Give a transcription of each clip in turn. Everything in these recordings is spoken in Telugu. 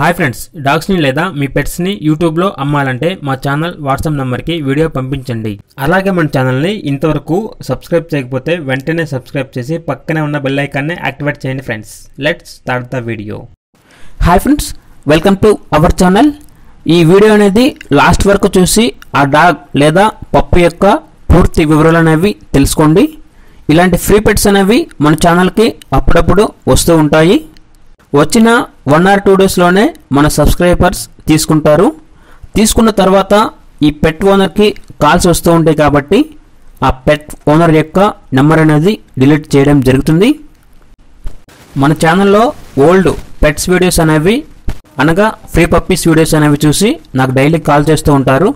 హాయ్ ఫ్రెండ్స్ డాగ్స్ని లేదా మీ పెట్స్ని యూట్యూబ్లో అమ్మాలంటే మా ఛానల్ వాట్సాప్ నెంబర్కి వీడియో పంపించండి. అలాగే మన ఛానల్ని ఇంతవరకు సబ్స్క్రైబ్ చేయకపోతే వెంటనే సబ్స్క్రైబ్ చేసి పక్కనే ఉన్న బెల్ ఐకాన్ని యాక్టివేట్ చేయండి friends. Let's start the video hi friends welcome to our channel ఈ వీడియో అనేది లాస్ట్ వరకు చూసి ఆ డాగ్ లేదా పప్పు యొక్క పూర్తి వివరాలు అనేవి తెలుసుకోండి. ఇలాంటి ఫ్రీ పెట్స్ అనేవి మన ఛానల్కి అప్పుడప్పుడు వస్తూ ఉంటాయి. వచ్చిన వన్ ఆర్ టూ డేస్లోనే మన సబ్స్క్రైబర్స్ తీసుకుంటారు. తీసుకున్న తర్వాత ఈ పెట్ ఓనర్కి కాల్స్ వస్తూ ఉంటాయి కాబట్టి ఆ పెట్ ఓనర్ యొక్క నెంబర్ అనేది డిలీట్ చేయడం జరుగుతుంది. మన ఛానల్లో ఓల్డ్ పెట్స్ వీడియోస్ అనేవి అనగా ఫ్రీ పప్పీస్ వీడియోస్ అనేవి చూసి నాకు డైలీ కాల్ చేస్తూ ఉంటారు.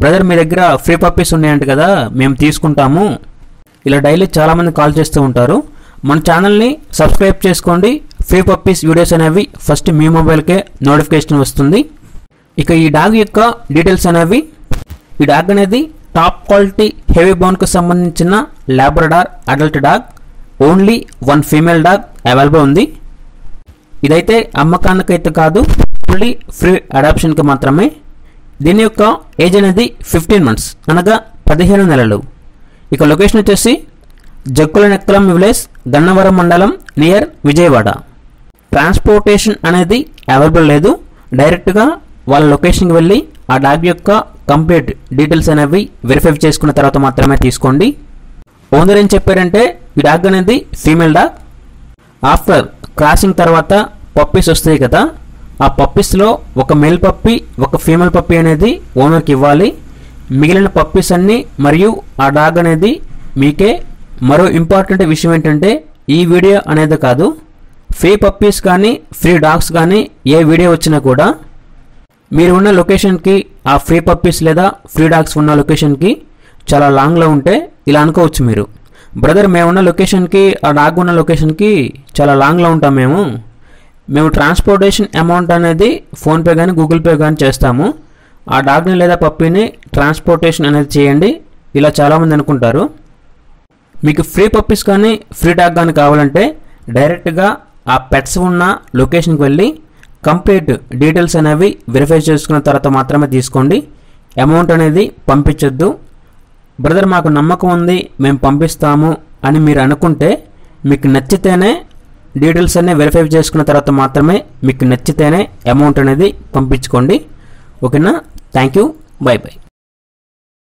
బ్రదర్ మీ దగ్గర ఫ్రీ పప్పీస్ ఉన్నాయంట కదా మేము తీసుకుంటాము. ఇలా డైలీ చాలామంది కాల్ చేస్తూ ఉంటారు. మన ఛానల్ని సబ్స్క్రైబ్ చేసుకోండి. ఫ్రీ పప్పీస్ వీడియోస్ అనేవి ఫస్ట్ మీ మొబైల్కే నోటిఫికేషన్ వస్తుంది. ఇక ఈ డాగ్ యొక్క డీటెయిల్స్ అనేవి ఈ డాగ్ అనేది టాప్ క్వాలిటీ హెవీ బోన్కు సంబంధించిన Labrador adult dog only one female dog available ఉంది. ఇదైతే అమ్మకానికైతే కాదు ఓన్లీ ఫ్రీ అడాప్షన్కి మాత్రమే. దీని యొక్క ఏజ్ అనేది ఫిఫ్టీన్ మంత్స్ అనగా పదిహేను నెలలు. ఇక లొకేషన్ వచ్చేసి జక్కుల నెక్కలం విలేజ్ గన్నవరం మండలం నియర్ విజయవాడ. ట్రాన్స్పోర్టేషన్ అనేది అవైలబుల్ లేదు. డైరెక్ట్గా వాళ్ళ లొకేషన్కి వెళ్ళి ఆ డాగ్ యొక్క కంప్లీట్ డీటెయిల్స్ అనేవి వెరిఫై చేసుకున్న తర్వాత మాత్రమే తీసుకోండి. ఓనర్ ఏం చెప్పారంటే ఈ డాగ్ అనేది ఫీమేల్ డాగ్. ఆఫ్టర్ క్రాసింగ్ తర్వాత పప్పీస్ వస్తాయి కదా ఆ పప్పీస్లో ఒక మేల్ పప్పి ఒక ఫీమేల్ పప్పి అనేది ఓనర్కి ఇవ్వాలి. మిగిలిన పప్పీస్ అన్నీ మరియు ఆ డాగ్ అనేది మీకే. మరో ఇంపార్టెంట్ విషయం ఏంటంటే ఈ వీడియో అనేది కాదు. ఫ్రీ పప్పీస్ కానీ ఫ్రీ డాగ్స్ కానీ ఏ వీడియో వచ్చినా కూడా మీరు ఉన్న లొకేషన్కి ఆ ఫ్రీ పప్పీస్ లేదా ఫ్రీ డాగ్స్ ఉన్న లొకేషన్కి చాలా లాంగ్లో ఉంటే ఇలా అనుకోవచ్చు మీరు. బ్రదర్ మేమున్న లొకేషన్కి ఆ డాగ్ ఉన్న లొకేషన్కి చాలా లాంగ్లో ఉంటాం మేము. మేము ట్రాన్స్పోర్టేషన్ అమౌంట్ అనేది ఫోన్పే కానీ గూగుల్ పే కానీ చేస్తాము. ఆ డాగ్ని లేదా పప్పీని ట్రాన్స్పోర్టేషన్ అనేది చేయండి. ఇలా చాలామంది అనుకుంటారు. మీకు ఫ్రీ పప్పీస్ కానీ ఫ్రీ డాగ్ కానీ కావాలంటే డైరెక్ట్గా ఆ పెట్స్ ఉన్న లొకేషన్కి వెళ్ళి కంప్లీట్ డీటెయిల్స్ అనేవి వెరిఫై చేసుకున్న తర్వాత మాత్రమే తీసుకోండి. అమౌంట్ అనేది పంపించొద్దు. బ్రదర్ మాకు నమ్మకం ఉంది మేము పంపిస్తాము అని మీరు అనుకుంటే మీకు నచ్చితేనే డీటెయిల్స్ అన్నీ వెరిఫై చేసుకున్న తర్వాత మాత్రమే మీకు నచ్చితేనే అమౌంట్ అనేది పంపించుకోండి. ఓకేనా? Thank you. Bye bye.